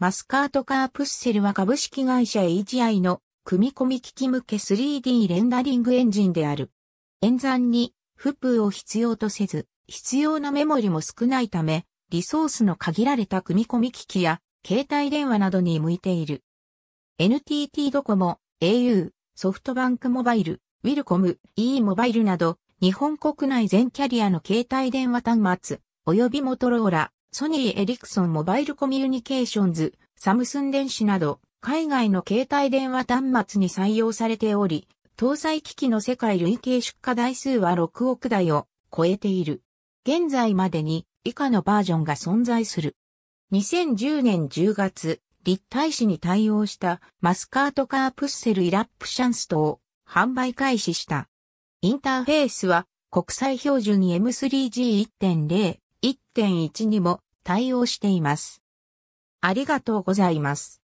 マスカートカープッセルは株式会社 HI の組み込み機器向け 3D レンダリングエンジンである。演算に、フプーを必要とせず、必要なメモリも少ないため、リソースの限られた組み込み機器や、携帯電話などに向いている。NTT ドコモ、au、ソフトバンクモバイル、ウィルコム、e モバイルなど、日本国内全キャリアの携帯電話端末、及びモトローラ、ソニーエリクソンモバイルコミュニケーションズ、サムスン電子など、海外の携帯電話端末に採用されており、搭載機器の世界累計出荷台数は6億台を超えている。現在までに以下のバージョンが存在する。2010年10月、立体紙に対応したマスカートカープッセルイラップシャンストを販売開始した。インターフェースは国際標準 M3G1.0、1.1にも対応しています。ありがとうございます。